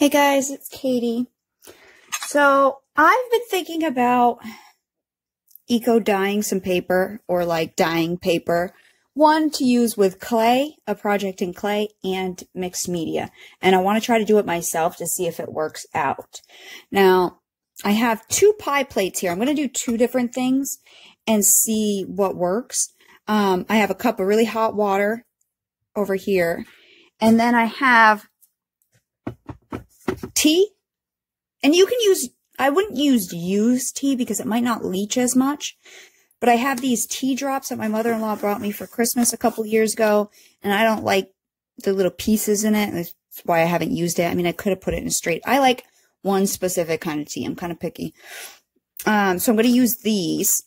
Hey guys, it's Katie. So I've been thinking about eco dyeing some paper or like dyeing paper. One to use with clay, a project in clay and mixed media. And I want to try to do it myself to see if it works out. Now I have two pie plates here. I'm going to do two different things and see what works. Um, I have a cup of really hot water over here. And then I have tea. And you can use, I wouldn't use used tea because it might not leach as much. But I have these tea drops that my mother-in-law brought me for Christmas a couple years ago. And I don't like the little pieces in it. That's why I haven't used it. I mean, I could have put it in straight. I like one specific kind of tea. I'm kind of picky. Um, so I'm going to use these.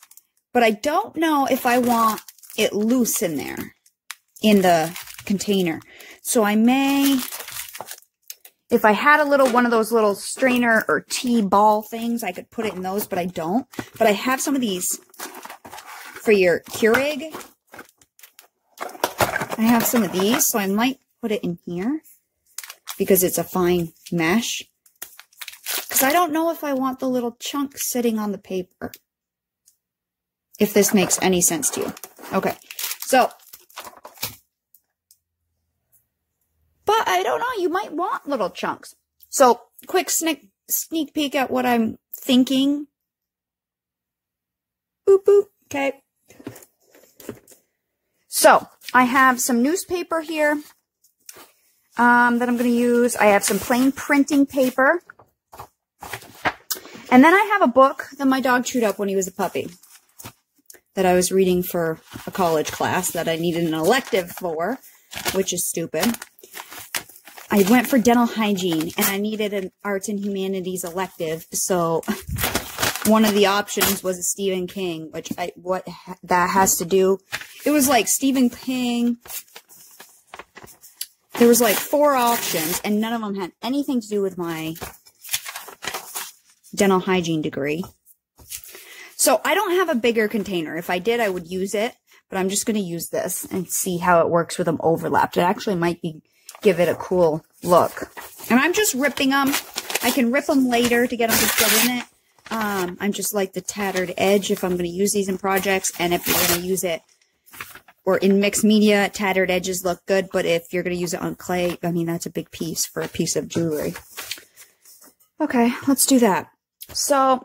But I don't know if I want it loose in there in the container. So I may if I had a little one of those little strainer or tea ball things, I could put it in those, but I don't. But I have some of these for your Keurig. I have some of these, so I might put it in here because it's a fine mesh. Because I don't know if I want the little chunk sitting on the paper. If this makes any sense to you. Okay, so But I don't know, you might want little chunks. So, quick sneak, sneak peek at what I'm thinking. Boop, boop. Okay. So, I have some newspaper here um, that I'm going to use. I have some plain printing paper. And then I have a book that my dog chewed up when he was a puppy that I was reading for a college class that I needed an elective for, which is stupid. I went for dental hygiene and I needed an arts and humanities elective. So one of the options was a Stephen King, which I, what that has to do. It was like Stephen King. There was like four options and none of them had anything to do with my dental hygiene degree. So I don't have a bigger container. If I did, I would use it, but I'm just going to use this and see how it works with them overlapped. It actually might be give it a cool look. And I'm just ripping them. I can rip them later to get them to fit in it. Um, I'm just like the tattered edge if I'm going to use these in projects. And if you're going to use it or in mixed media, tattered edges look good. But if you're going to use it on clay, I mean, that's a big piece for a piece of jewelry. Okay, let's do that. So,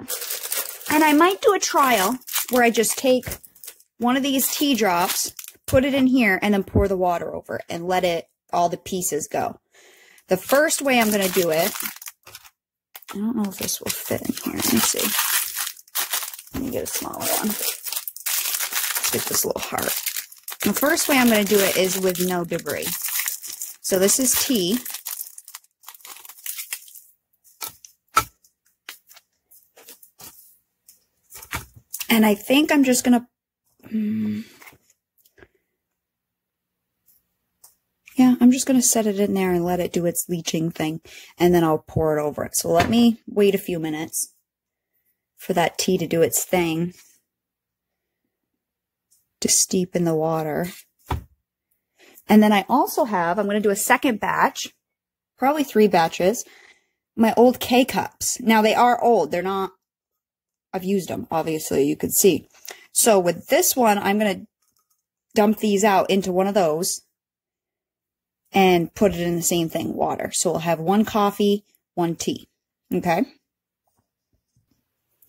and I might do a trial where I just take one of these tea drops, put it in here, and then pour the water over and let it all the pieces go. The first way I'm going to do it, I don't know if this will fit in here. Let me see. Let me get a smaller one. Let's get this little heart. The first way I'm going to do it is with no debris. So this is tea. And I think I'm just going to... Hmm, Yeah, I'm just going to set it in there and let it do its leaching thing, and then I'll pour it over it. So let me wait a few minutes for that tea to do its thing to steep in the water. And then I also have, I'm going to do a second batch, probably three batches, my old K-cups. Now they are old. They're not, I've used them, obviously, you could see. So with this one, I'm going to dump these out into one of those and put it in the same thing, water. So we'll have one coffee, one tea. Okay.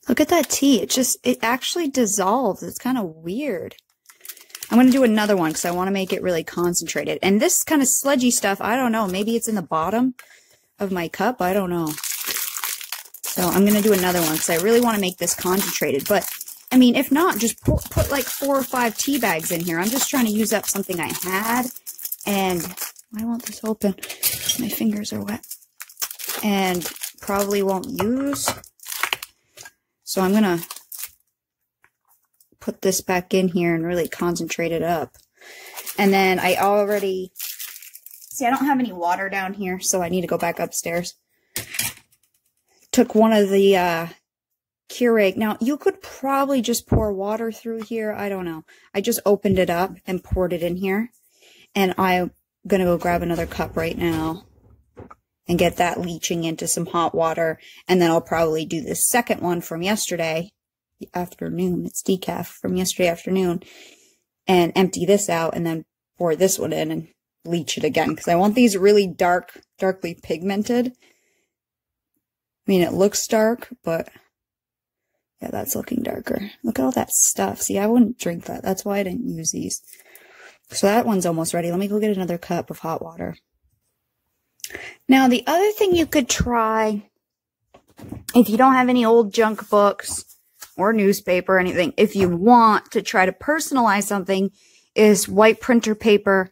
Look at that tea. It just, it actually dissolves. It's kind of weird. I'm going to do another one because I want to make it really concentrated. And this kind of sludgy stuff, I don't know. Maybe it's in the bottom of my cup. I don't know. So I'm going to do another one because I really want to make this concentrated. But, I mean, if not, just put, put like four or five tea bags in here. I'm just trying to use up something I had. And I want this open. My fingers are wet. And probably won't use. So I'm going to put this back in here and really concentrate it up. And then I already, see I don't have any water down here, so I need to go back upstairs. Took one of the uh, Keurig. Now, you could probably just pour water through here. I don't know. I just opened it up and poured it in here. And I gonna go grab another cup right now and get that leaching into some hot water. And then I'll probably do the second one from yesterday afternoon. It's decaf from yesterday afternoon and empty this out and then pour this one in and bleach it again because I want these really dark, darkly pigmented. I mean, it looks dark, but yeah, that's looking darker. Look at all that stuff. See, I wouldn't drink that. That's why I didn't use these. So that one's almost ready. Let me go get another cup of hot water. Now, the other thing you could try, if you don't have any old junk books or newspaper or anything, if you want to try to personalize something, is white printer paper,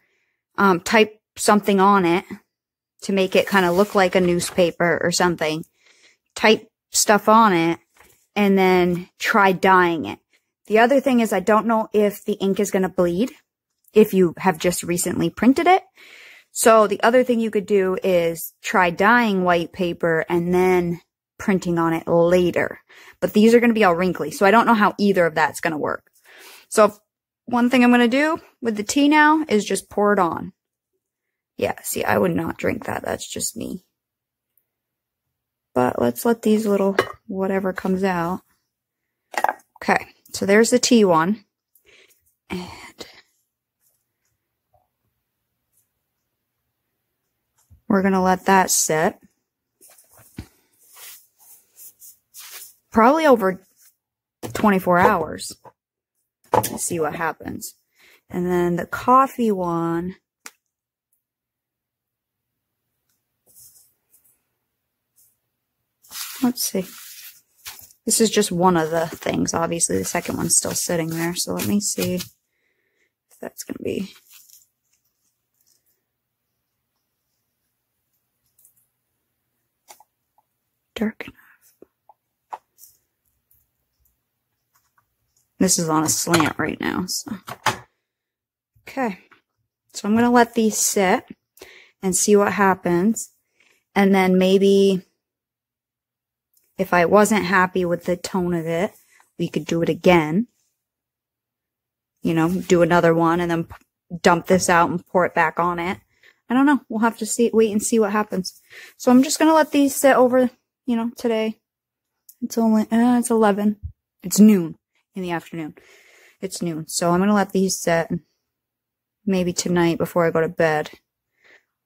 um, type something on it to make it kind of look like a newspaper or something. Type stuff on it and then try dyeing it. The other thing is I don't know if the ink is going to bleed if you have just recently printed it. So the other thing you could do is try dyeing white paper and then printing on it later. But these are going to be all wrinkly. So I don't know how either of that's going to work. So one thing I'm going to do with the tea now is just pour it on. Yeah, see, I would not drink that. That's just me. But let's let these little whatever comes out. Okay, so there's the tea one. And we're going to let that sit. Probably over 24 hours. Let's see what happens. And then the coffee one. Let's see. This is just one of the things. Obviously, the second one's still sitting there. So let me see if that's going to be. Dark enough. This is on a slant right now. So. Okay. So I'm going to let these sit and see what happens. And then maybe if I wasn't happy with the tone of it, we could do it again. You know, do another one and then dump this out and pour it back on it. I don't know. We'll have to see, wait and see what happens. So I'm just going to let these sit over, you know, today. It's only, uh, it's 11. It's noon in the afternoon. It's noon. So I'm going to let these sit. Maybe tonight before I go to bed,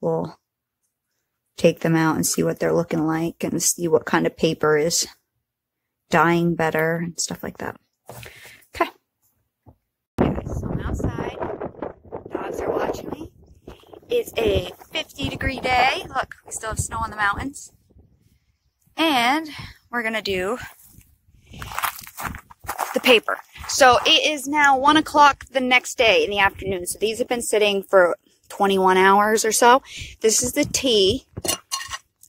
we'll take them out and see what they're looking like and see what kind of paper is dying better and stuff like that. Okay. Okay, so I'm outside. Dogs are watching me. It's a 50 degree day. Look, we still have snow on the mountains. And we're going to do the paper. So it is now one o'clock the next day in the afternoon. So these have been sitting for 21 hours or so. This is the tea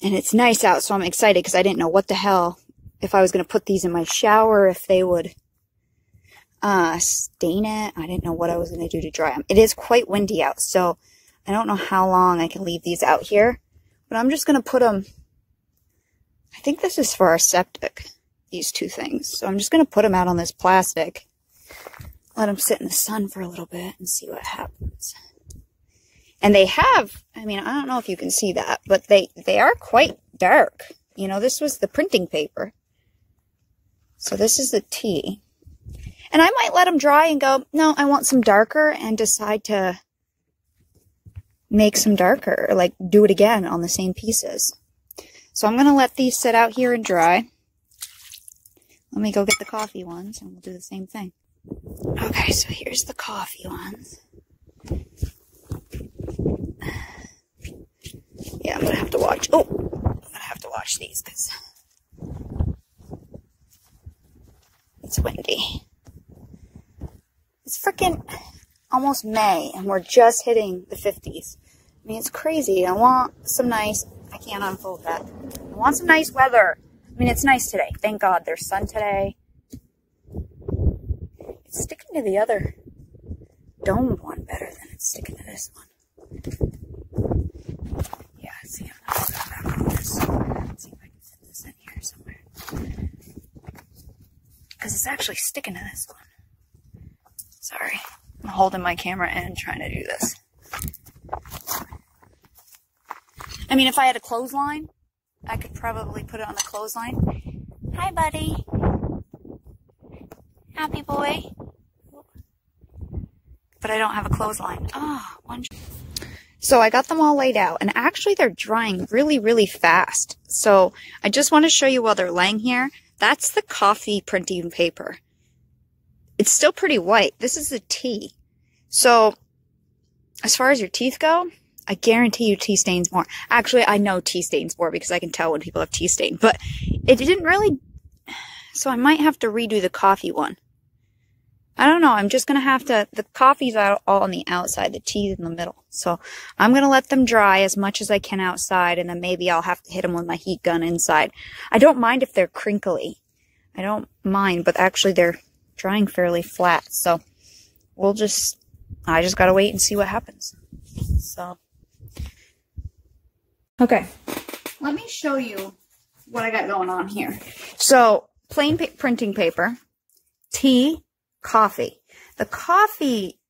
and it's nice out. So I'm excited because I didn't know what the hell if I was going to put these in my shower, if they would, uh, stain it. I didn't know what I was going to do to dry them. It is quite windy out. So I don't know how long I can leave these out here, but I'm just going to put them, I think this is for our septic these two things. So I'm just going to put them out on this plastic, let them sit in the sun for a little bit and see what happens. And they have, I mean, I don't know if you can see that, but they, they are quite dark. You know, this was the printing paper. So this is the tea. And I might let them dry and go, no, I want some darker and decide to make some darker, like do it again on the same pieces. So I'm going to let these sit out here and dry. Let me go get the coffee ones and we'll do the same thing. Okay, so here's the coffee ones. Yeah, I'm gonna have to watch. Oh, I'm gonna have to watch these because it's windy. It's freaking almost May and we're just hitting the 50s. I mean, it's crazy. I want some nice, I can't unfold that. I want some nice weather. I mean, it's nice today. Thank God there's sun today. It's sticking to the other domed one better than it's sticking to this one. Yeah, see, I'm not this. Let's see if I can fit this in here somewhere. Because it's actually sticking to this one. Sorry. I'm holding my camera and trying to do this. I mean, if I had a clothesline, I could probably put it on the clothesline. Hi, buddy. Happy boy. But I don't have a clothesline. Ah, oh, one. So I got them all laid out and actually they're drying really, really fast. So I just want to show you while they're laying here. That's the coffee printing paper. It's still pretty white. This is the tea. So as far as your teeth go, I guarantee you tea stains more. Actually, I know tea stains more because I can tell when people have tea stain, but it didn't really, so I might have to redo the coffee one. I don't know. I'm just going to have to, the coffee's all on the outside, the tea's in the middle. So I'm going to let them dry as much as I can outside and then maybe I'll have to hit them with my heat gun inside. I don't mind if they're crinkly. I don't mind, but actually they're drying fairly flat. So we'll just, I just got to wait and see what happens. So. Okay. Let me show you what I got going on here. So plain pa printing paper, tea, coffee. The coffee,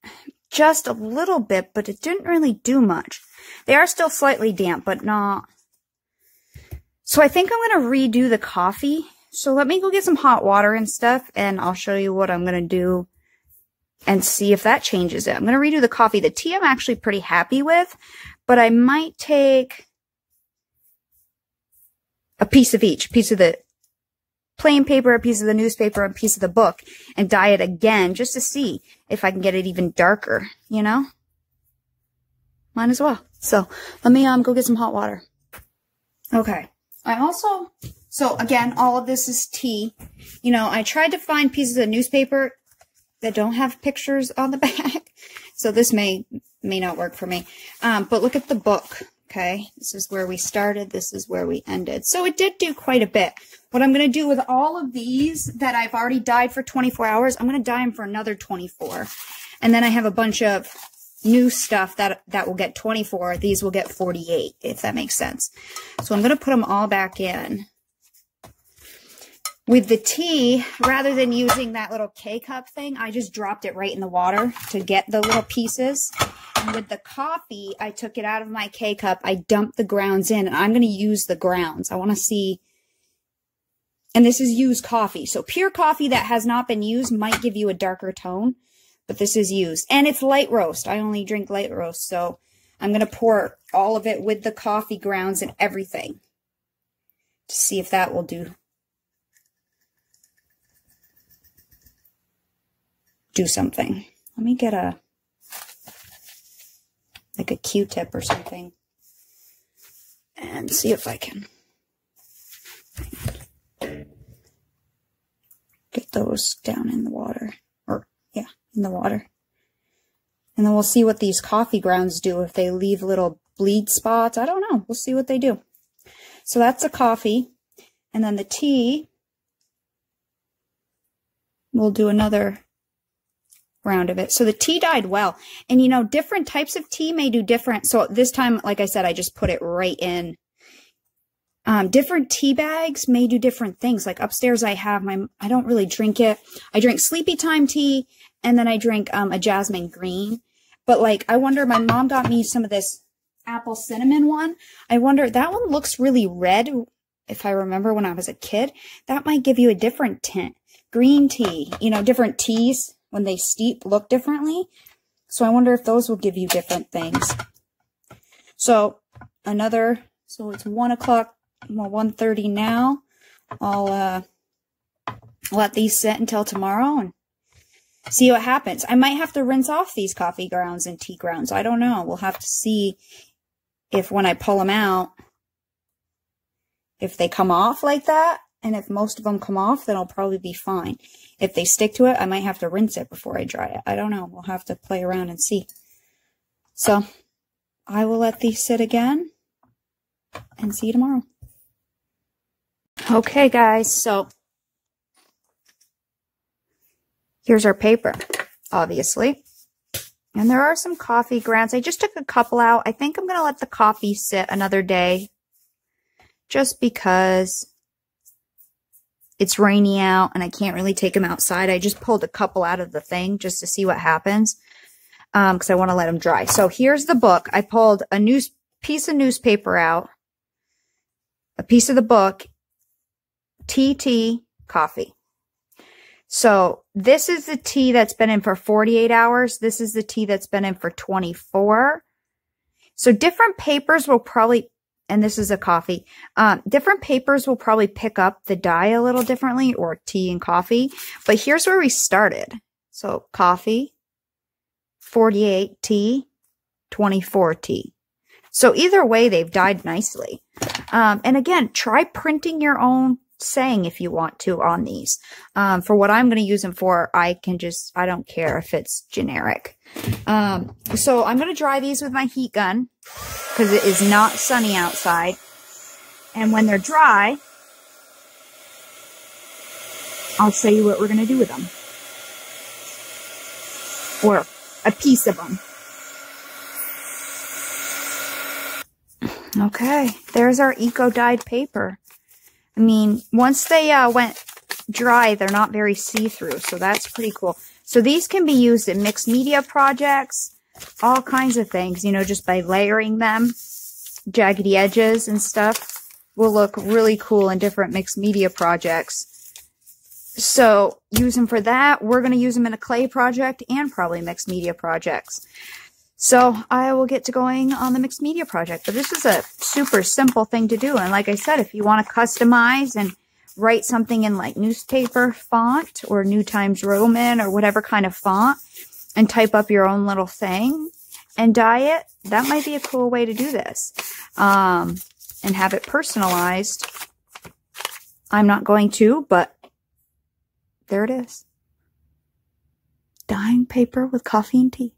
just a little bit, but it didn't really do much. They are still slightly damp, but not. So I think I'm going to redo the coffee. So let me go get some hot water and stuff, and I'll show you what I'm going to do and see if that changes it. I'm going to redo the coffee. The tea I'm actually pretty happy with, but I might take a piece of each, piece of the plain paper, a piece of the newspaper, a piece of the book, and dye it again just to see if I can get it even darker, you know? Might as well. So let me um go get some hot water. Okay. I also, so again, all of this is tea. You know, I tried to find pieces of newspaper that don't have pictures on the back. So this may, may not work for me. Um, but look at the book. Okay. This is where we started. This is where we ended. So it did do quite a bit. What I'm going to do with all of these that I've already dyed for 24 hours, I'm going to dye them for another 24. And then I have a bunch of new stuff that, that will get 24. These will get 48, if that makes sense. So I'm going to put them all back in. With the tea, rather than using that little K-cup thing, I just dropped it right in the water to get the little pieces. And with the coffee, I took it out of my K-cup. I dumped the grounds in, and I'm going to use the grounds. I want to see and this is used coffee. So pure coffee that has not been used might give you a darker tone, but this is used. And it's light roast. I only drink light roast. So I'm going to pour all of it with the coffee grounds and everything to see if that will do. Do something. Let me get a, like a Q-tip or something and see if I can. get those down in the water. Or, yeah, in the water. And then we'll see what these coffee grounds do if they leave little bleed spots. I don't know. We'll see what they do. So that's the coffee. And then the tea, we'll do another round of it. So the tea died well. And you know, different types of tea may do different. So this time, like I said, I just put it right in um, different tea bags may do different things. Like upstairs, I have my, I don't really drink it. I drink sleepy time tea and then I drink, um, a jasmine green. But like, I wonder, my mom got me some of this apple cinnamon one. I wonder, that one looks really red. If I remember when I was a kid, that might give you a different tint. Green tea, you know, different teas when they steep look differently. So I wonder if those will give you different things. So another, so it's one o'clock well, 1.30 now. I'll uh, let these sit until tomorrow and see what happens. I might have to rinse off these coffee grounds and tea grounds. I don't know. We'll have to see if when I pull them out, if they come off like that. And if most of them come off, then I'll probably be fine. If they stick to it, I might have to rinse it before I dry it. I don't know. We'll have to play around and see. So I will let these sit again and see you tomorrow. Okay, guys, so here's our paper, obviously. And there are some coffee grounds. I just took a couple out. I think I'm going to let the coffee sit another day just because it's rainy out and I can't really take them outside. I just pulled a couple out of the thing just to see what happens because um, I want to let them dry. So here's the book. I pulled a news piece of newspaper out, a piece of the book, TT coffee. So this is the tea that's been in for 48 hours. This is the tea that's been in for 24. So different papers will probably, and this is a coffee, um, different papers will probably pick up the dye a little differently or tea and coffee. But here's where we started. So coffee, 48 tea, 24 tea. So either way, they've dyed nicely. Um, and again, try printing your own saying if you want to on these. Um, for what I'm going to use them for, I can just, I don't care if it's generic. Um, so I'm going to dry these with my heat gun because it is not sunny outside. And when they're dry, I'll show you what we're going to do with them. Or a piece of them. Okay, there's our eco-dyed paper. I mean, once they uh, went dry, they're not very see-through, so that's pretty cool. So these can be used in mixed media projects, all kinds of things, you know, just by layering them. Jaggedy edges and stuff will look really cool in different mixed media projects. So use them for that. We're going to use them in a clay project and probably mixed media projects. So I will get to going on the mixed media project. But this is a super simple thing to do. And like I said, if you want to customize and write something in like newspaper font or New Times Roman or whatever kind of font and type up your own little thing and dye it, that might be a cool way to do this. Um, and have it personalized. I'm not going to, but there it is. Dyeing paper with coffee and tea.